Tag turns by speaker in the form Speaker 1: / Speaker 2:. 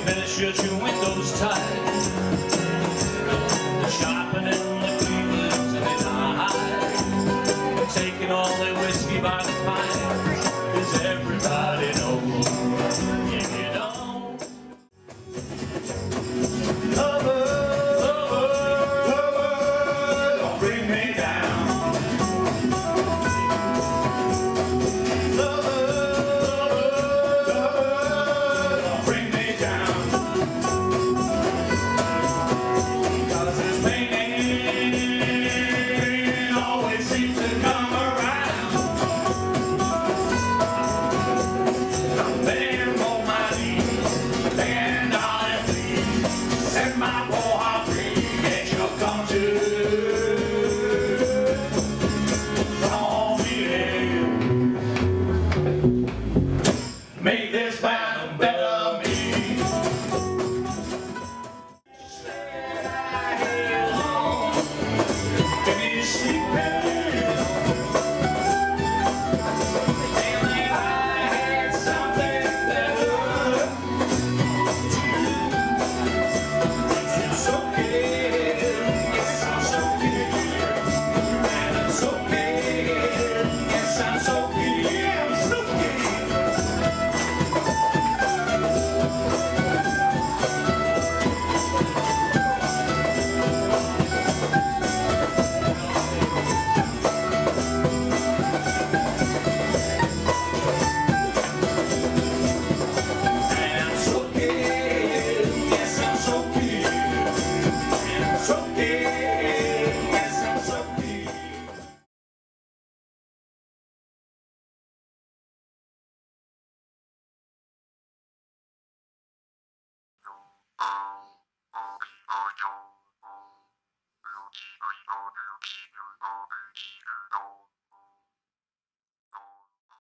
Speaker 1: you better shut your windows tight. They're shopping in the Clevelands and in high. They're taking all their whiskey by the pint. Cause everybody knows. 여기 면법은
Speaker 2: 이는 너